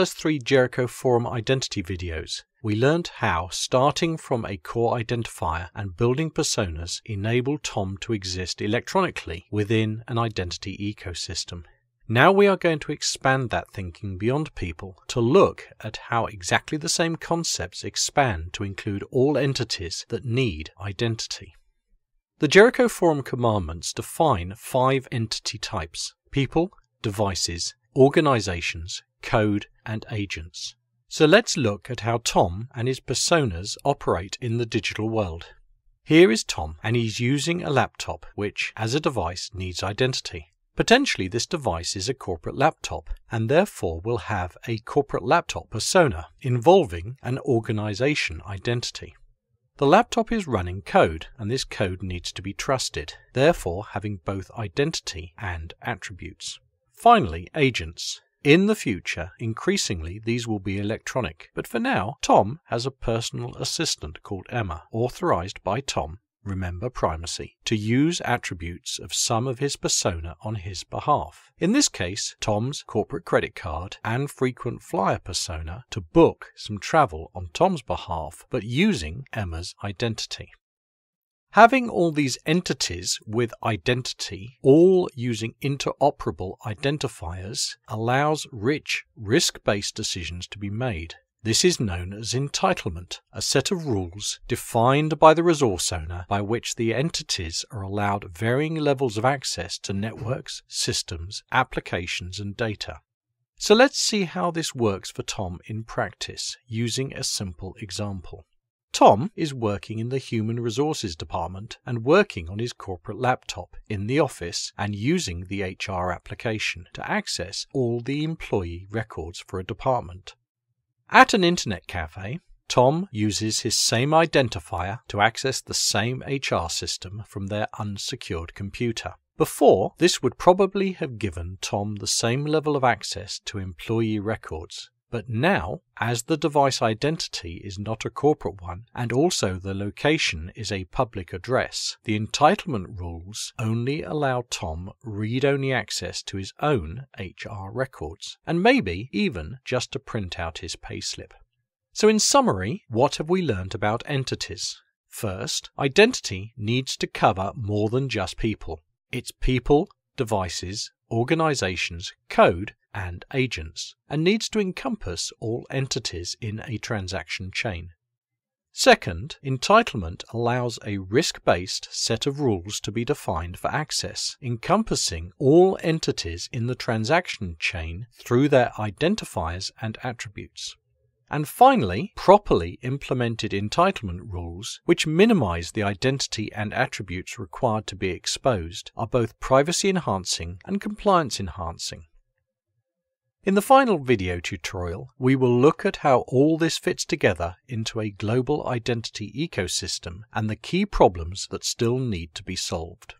first three Jericho Forum identity videos, we learned how starting from a core identifier and building personas enable Tom to exist electronically within an identity ecosystem. Now we are going to expand that thinking beyond people to look at how exactly the same concepts expand to include all entities that need identity. The Jericho Forum commandments define five entity types people, devices, organizations, code, and agents. So let's look at how Tom and his personas operate in the digital world. Here is Tom, and he's using a laptop which, as a device, needs identity. Potentially, this device is a corporate laptop and therefore will have a corporate laptop persona involving an organization identity. The laptop is running code, and this code needs to be trusted, therefore having both identity and attributes. Finally, agents. In the future, increasingly these will be electronic, but for now, Tom has a personal assistant called Emma, authorized by Tom, remember primacy, to use attributes of some of his persona on his behalf. In this case, Tom's corporate credit card and frequent flyer persona to book some travel on Tom's behalf, but using Emma's identity. Having all these entities with identity, all using interoperable identifiers, allows rich, risk based decisions to be made. This is known as entitlement, a set of rules defined by the resource owner by which the entities are allowed varying levels of access to networks, systems, applications, and data. So let's see how this works for Tom in practice using a simple example. Tom is working in the Human Resources Department and working on his corporate laptop in the office and using the HR application to access all the employee records for a department. At an internet cafe, Tom uses his same identifier to access the same HR system from their unsecured computer. Before, this would probably have given Tom the same level of access to employee records but now, as the device identity is not a corporate one and also the location is a public address, the entitlement rules only allow Tom read only access to his own HR records, and maybe even just to print out his payslip. So, in summary, what have we learned about entities? First, identity needs to cover more than just people. It's people, devices, organizations, code, and agents, and needs to encompass all entities in a transaction chain. Second, entitlement allows a risk based set of rules to be defined for access, encompassing all entities in the transaction chain through their identifiers and attributes. And finally, properly implemented entitlement rules, which minimize the identity and attributes required to be exposed, are both privacy enhancing and compliance enhancing. In the final video tutorial, we will look at how all this fits together into a global identity ecosystem and the key problems that still need to be solved.